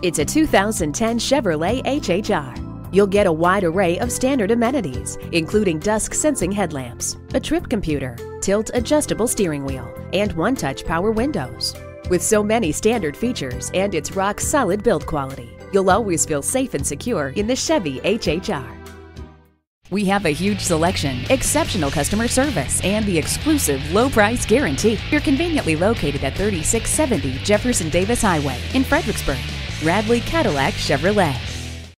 It's a 2010 Chevrolet HHR. You'll get a wide array of standard amenities, including dusk sensing headlamps, a trip computer, tilt adjustable steering wheel, and one touch power windows. With so many standard features and its rock solid build quality, you'll always feel safe and secure in the Chevy HHR. We have a huge selection, exceptional customer service, and the exclusive low price guarantee. You're conveniently located at 3670 Jefferson Davis Highway in Fredericksburg. Radley Cadillac Chevrolet.